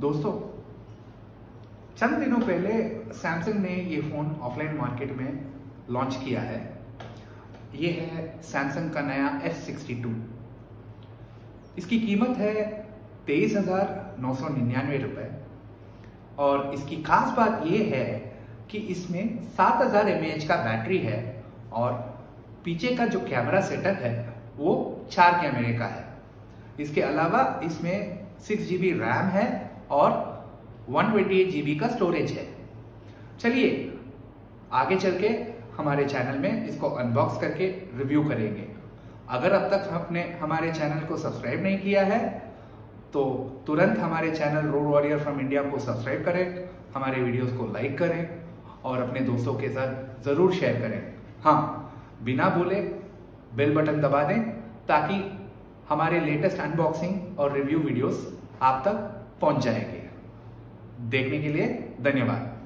दोस्तों, चंद दिनों पहले सैमसंग ने ये फ़ोन ऑफलाइन मार्केट में लॉन्च किया है। ये है सैमसंग का नया F62 इसकी कीमत है तेईस हज़ार नौ सौ निन्यानवे रुपए। और इसकी खास बात यह है कि इसमें सात हज़ार एम का बैटरी है और पीछे का जो कैमरा सेटअप है, वो चार कैमरे का है। इसके अलावा इसमें सिक्स जीबी रैम है और वन ट्वेंटी एट जीबी का स्टोरेज है। चलिए, आगे चल के हमारे चैनल में इसको अनबॉक्स करके रिव्यू करेंगे। अगर अब तक आपने हमारे चैनल को सब्सक्राइब नहीं किया है तो तुरंत हमारे channel road warrior from India को सब्सक्राइब करें, हमारे वीडियोस को लाइक करें और अपने दोस्तों के साथ ज़रूर शेयर करें। हाँ बिना बोले बेल बटन दबा दें ताकि हमारे लेटेस्ट अनबॉक्सिंग और रिव्यू वीडियोस आप तक पहुँच जाएँगे। देखने के लिए धन्यवाद।